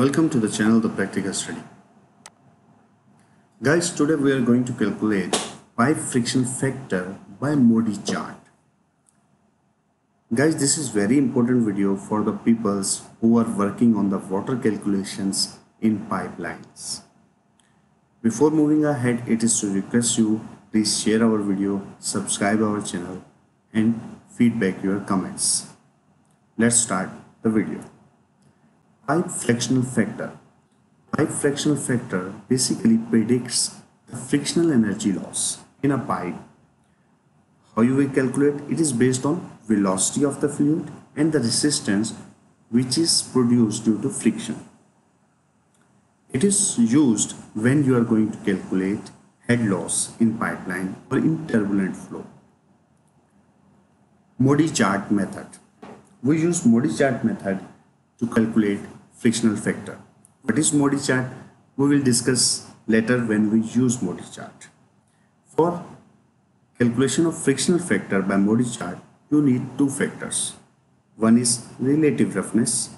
Welcome to the channel The Practical Study. Guys, today we are going to calculate pipe friction factor by Moody chart. Guys, this is very important video for the peoples who are working on the water calculations in pipelines. Before moving ahead, it is to request you please share our video, subscribe our channel and feedback your comments. Let's start the video. Pipe frictional factor. Pipe frictional factor basically predicts the frictional energy loss in a pipe. How you will calculate? It is based on velocity of the fluid and the resistance which is produced due to friction. It is used when you are going to calculate head loss in pipeline or in turbulent flow. Moody chart method. We use Moody chart method to calculate frictional factor. What is Moody chart? We will discuss later when we use Moody chart. For calculation of frictional factor by Moody chart, you need two factors. One is relative roughness,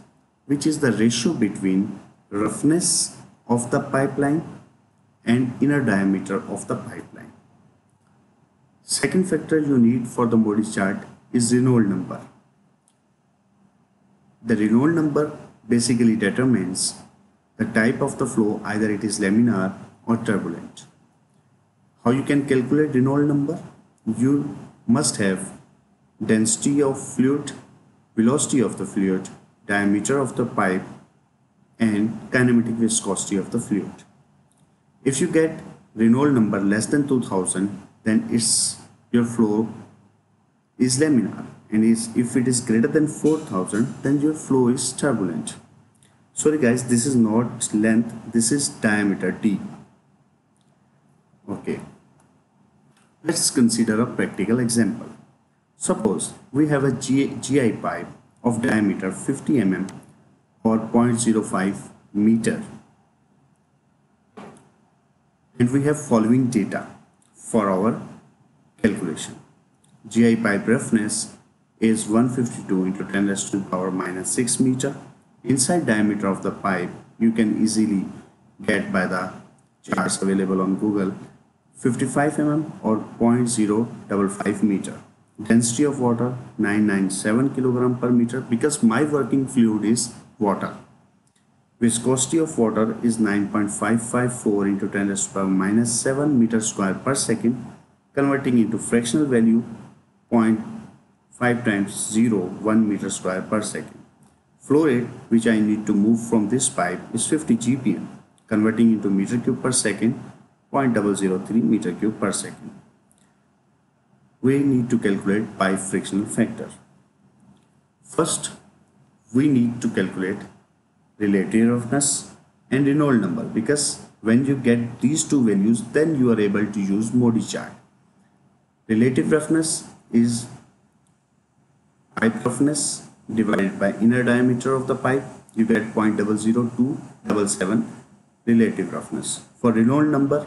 which is the ratio between roughness of the pipeline and inner diameter of the pipeline. Second factor you need for the Moody chart is Reynolds number. The Reynolds number basically determines the type of the flow either it is laminar or turbulent. How you can calculate Reynolds number? You must have density of fluid, velocity of the fluid, diameter of the pipe and kinematic viscosity of the fluid. If you get Reynolds number less than 2000 then it's your flow is laminar and is if it is greater than 4000 then your flow is turbulent. Sorry guys this is not length this is diameter d okay. Let's consider a practical example. Suppose we have a G GI pipe of diameter 50 mm or 0.05 meter. And we have following data for our calculation. GI pipe roughness is 152 into 10 raised to the power minus 6 meter. Inside diameter of the pipe you can easily get by the charts available on Google 55 mm or 0.055 meter. Density of water 997 kilogram per meter because my working fluid is water. Viscosity of water is 9.554 into 10 raised to the power minus 7 meter square per second converting into fractional value 0. 5 times 0 1 meter square per second. Flow rate which I need to move from this pipe is 50 GPM converting into meter cube per second 0.003 meter cube per second. We need to calculate pipe frictional factor. First we need to calculate relative roughness and Reynolds number because when you get these two values then you are able to use Moody chart. Relative roughness is pipe roughness divided by inner diameter of the pipe you get 0.00277 relative roughness. For Reynolds number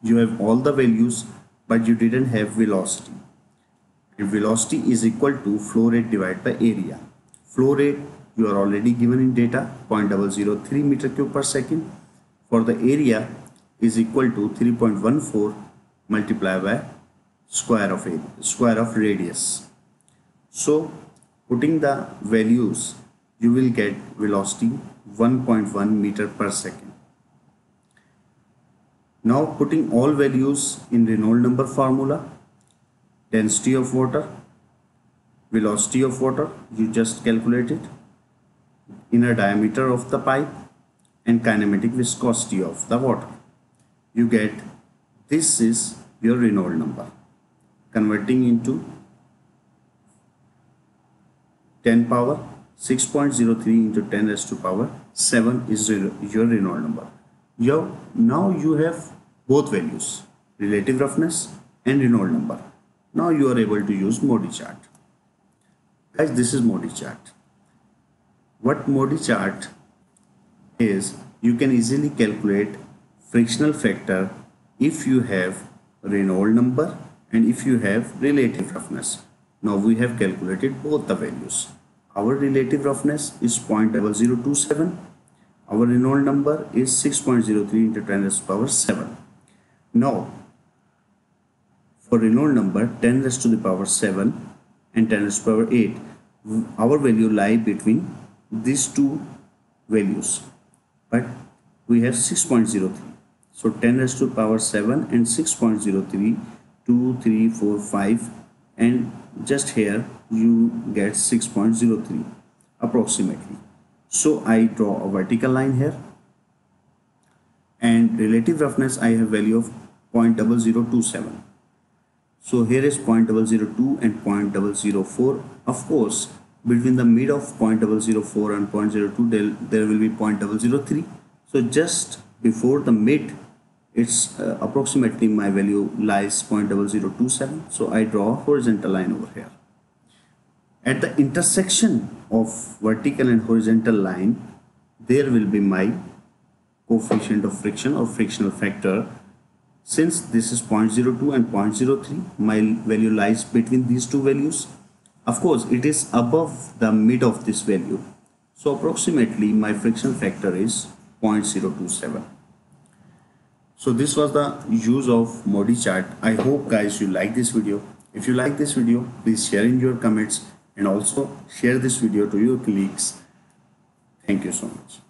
you have all the values but you didn't have velocity. And velocity is equal to flow rate divided by area. Flow rate you are already given in data 0.003 meter cube per second. For the area is equal to 3.14 multiplied by square of area, square of radius so putting the values you will get velocity 1.1 meter per second. Now putting all values in Reynolds number formula density of water velocity of water you just calculate it inner diameter of the pipe and kinematic viscosity of the water you get this is your Reynolds number converting into 10 power 6.03 into 10 raised to power 7 is your Reynolds number. Your, now you have both values relative roughness and Reynolds number. Now you are able to use Moody chart. Guys this is Moody chart. What Moody chart is you can easily calculate frictional factor if you have Reynolds number and if you have relative roughness. Now we have calculated both the values. Our relative roughness is 0.0027. our Reynolds number is 6.03 into 10 raised to the power 7 now for Reynolds number 10 raised to the power 7 and 10 raised to the power 8 our value lie between these two values but we have 6.03 so 10 raised to the power 7 and 6.03 2 3 4 5 and just here you get 6.03 approximately. So I draw a vertical line here. And relative roughness I have value of 0.0027 so here is 0.002 and 0.004 of course between the mid of 0.004 and 0.02 there, there will be 0.003 so just before the mid it's uh, approximately my value lies 0.0027 so I draw a horizontal line over here. At the intersection of vertical and horizontal line there will be my coefficient of friction or frictional factor. Since this is 0.02 and 0.03 my value lies between these two values. Of course it is above the mid of this value. So approximately my friction factor is 0.027 so this was the use of Moody chart. I hope guys you like this video. If you like this video please share in your comments and also share this video to your colleagues. Thank you so much